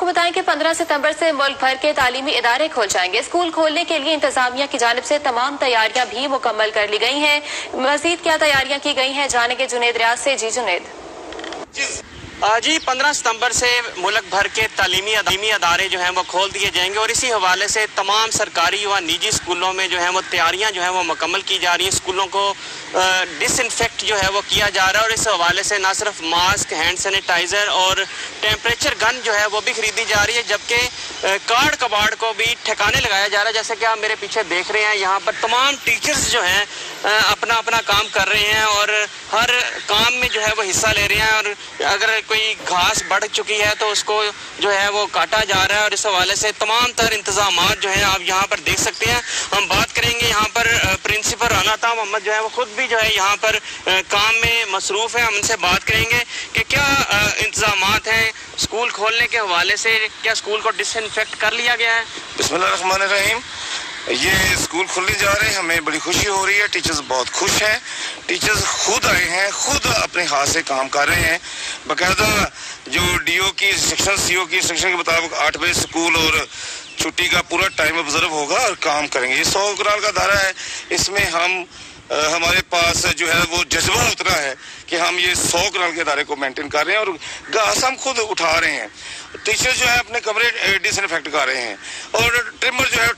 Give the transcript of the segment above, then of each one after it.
आपको बताएँ कि 15 सितंबर से मुल्क भर के तालीमी इदारे खोल जाएँगे। स्कूल खोलने के लिए इंतजामिया की जानब से तमाम तैयारियाँ भी मुकम्मल कर ली गई हैं। मजीद क्या तैयारियाँ की गई हैं? जाने के जुनेद रियाज से। जी जुनेद। जी, पंद्रह सितंबर से मुल्क भर के तलीमी अदीमी अदारे जो हैं, वो खोल दिए जाएँगे और इसी हवाले से तमाम सरकारी व निजी स्कूलों में जो है, वो तैयारियाँ जो हैं, वो मुकम्मल की जा रही हैं। स्कूलों को डिसइनफेक्ट जो है, वो किया जा रहा है और इस हवाले से ना सिर्फ़ मास्क हैंड सैनिटाइज़र और टेम्परेचर गन जो है, वो भी खरीदी जा रही है, जबकि कार्ड कबाड़ को भी ठिकाने लगाया जा रहा है। जैसे कि आप मेरे पीछे देख रहे हैं, यहाँ पर तमाम टीचर्स जो हैं अपना अपना काम कर रहे हैं और हर काम में जो है, वो हिस्सा ले रहे हैं और अगर कोई घास बढ़ चुकी है तो उसको जो है वो काटा जा रहा है और इस हवाले से तमाम तर इंतज़ाम जो है आप यहाँ पर देख सकते हैं। हम बात करेंगे यहाँ पर प्रिंसिपल राना था मोहम्मद जो है, वो खुद भी जो है यहाँ पर काम में मसरूफ़ है। हम उनसे बात करेंगे कि क्या इंतज़ाम हैं स्कूल खोलने के हवाले से, क्या स्कूल को डिसइनफेक्ट कर लिया गया है? बिस्मिल्लाह ये स्कूल खुलने जा रहे हैं। हमें बड़ी खुशी हो रही है। टीचर्स बहुत खुश हैं। टीचर्स खुद आए हैं खुद अपने हाथ से काम कर रहे हैं। बाकायदा जो डीओ की सेक्शन सीओ की सेक्शन के मुताबिक आठ बजे स्कूल और छुट्टी का पूरा टाइम ऑब्ज़र्व होगा और काम करेंगे। ये सौ कनाल का धारा है। इसमें हम आ, हमारे पास जो है वो जज्बा उतरा है कि हम ये सौ कनाल के दायरे को मेंटेन कर रहे हैं और घास हम खुद उठा रहे हैं। टीचर जो है अपने कमरे डिसइनफेक्ट कर रहे हैं। और ट्रिमर जो है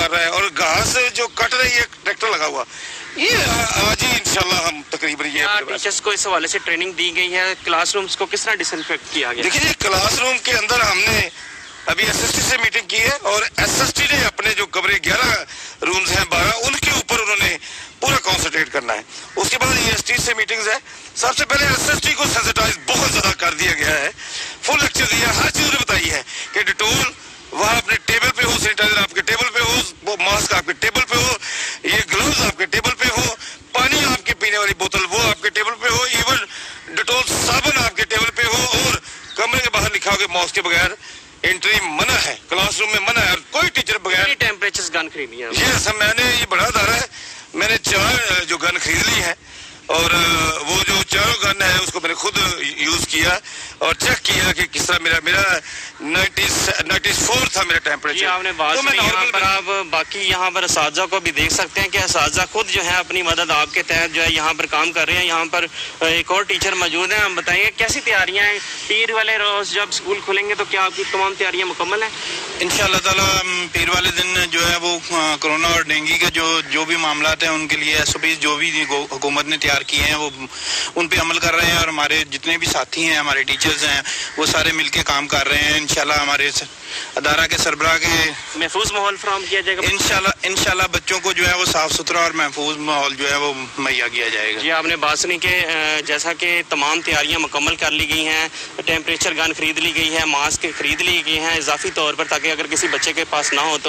कर रहा है और घास जो कट रही है ट्रैक्टर लगा हुआ। ये आज ही इंशाल्लाह हम तकरीबन ये टीचर्स को इस हवाले से ट्रेनिंग दी गई है। क्लासरूम्स को किस तरह डिसइनफेक्ट किया गया? देखिए क्लासरूम के अंदर हमने अभी एसएसटी से मीटिंग की है और एसएसटी ने अपने जो कमरे ग्यारह रूम्स हैं बारह उनके ऊपर उन्होंने पूरा कॉन्सेंट्रेट करना है। उसके बाद e से मीटिंग्स है। सबसे पहले एसएसटी को सेंसिटाइज बहुत ज़्यादा कर दिया गया है। फुल लेक्चर दिया हर चीज़ बताई है कि डिटोल वहाँ अपने टेबल पे हो सैनिटाइजर आपके टेबल पे हो वो मास्क आपके टेबल पे हो ये ग्लव्स आपके टेबल पे हो पानी आपके पीने वाली बोतल वो आपके टेबल पे हो इवन डिटोल साबुन आपके टेबल पे हो और कमरे के बाहर लिखा हो कि मास्क के बगैर एंट्री मना है क्लासरूम में मना है और कोई टीचर बगैर टेम्परेचर गन खरीदी है। ये सब मैंने ये बड़ा दारा है मैंने चार जो गन खरीद ली है और वो जो चारों गन है उसको मैंने खुद यूज़ किया और चेक किया कि किस तरह मेरा मेरा नाइन्टी फोर था मेरा टेम्परेचर आपने बात तो यहाँ पर आप बाकी यहाँ पर इस को भी देख सकते हैं कि इस खुद जो है अपनी मदद आपके तहत जो है यहाँ पर काम कर रहे हैं। यहाँ पर एक और टीचर मौजूद हैं। हम बताएँगे कैसी तैयारियाँ हैं? पीर वाले रोज जब स्कूल खुलेंगे तो क्या आपकी तमाम तैयारियाँ मुकम्मल हैं? इन ताला पीर और के जो जो भी मामला हैं उनके लिए एस जो भी हुकूमत ने तैयार किए हैं वो उन पर अमल कर रहे हैं और हमारे जितने भी साथी हैं हमारे टीचर्स हैं वो सारे मिलके काम कर रहे हैं। इनशाला हमारे अदारा के सरबरा के महफूज माहौल फ्राहम किया जाएगा? इनशाला इनशाला बच्चों को जो है वो साफ़ सुथरा और महफूज माहौल जो है वो मुहैया किया जाएगा। जी आपने बात सुनी कि जैसा कि तमाम तैयारियाँ मुकम्मल कर ली गई हैं टेम्परेचर गन खरीद ली गई है मास्क खरीद ली गई हैं इजाफी तौर पर ताकि अगर किसी बच्चे के पास ना हो तो